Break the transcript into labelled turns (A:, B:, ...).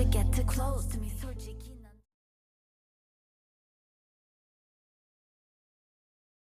A: To get to close?